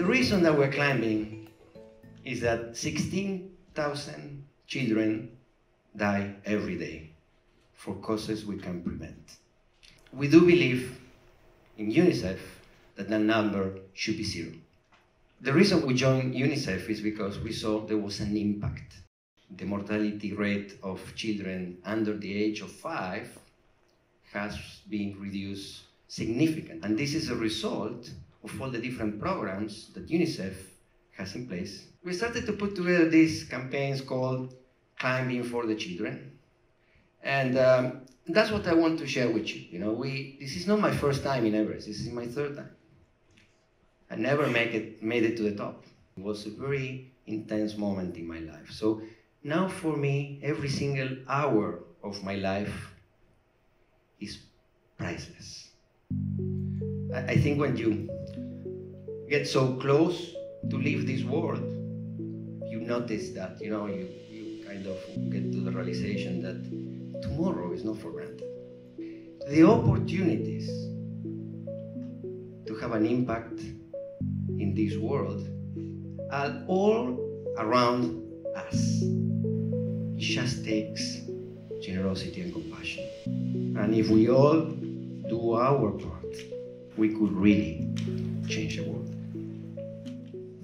mountain that we're climbing is that 16,000 children die every day for causes we can prevent. We do believe in UNICEF that that number should be zero. The reason we joined UNICEF is because we saw there was an impact. The mortality rate of children under the age of five has been reduced significantly. And this is a result of all the different programs that UNICEF has in place. We started to put together these campaigns called Climbing for the Children. And um, that's what I want to share with you. You know, we, this is not my first time in Everest, this is my third time. I never make it, made it to the top. It was a very intense moment in my life. So now for me, every single hour of my life is priceless. I, I think when you get so close to leave this world, you notice that, you know, you, you kind of get to the realization that tomorrow is not for granted. The opportunities to have an impact in this world are all around us. It just takes generosity and compassion. And if we all do our part, we could really change the world.